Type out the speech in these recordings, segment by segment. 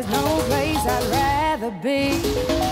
there's no place I'd rather be.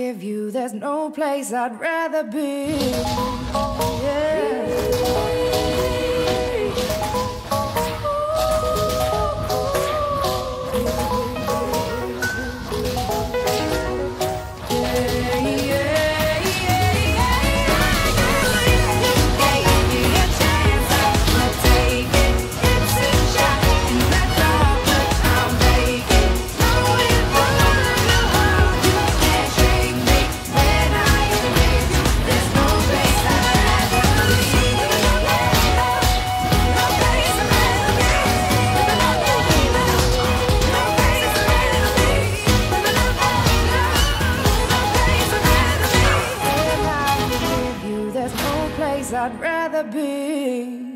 clear view. There's no place I'd rather be. Yeah. I'd rather be.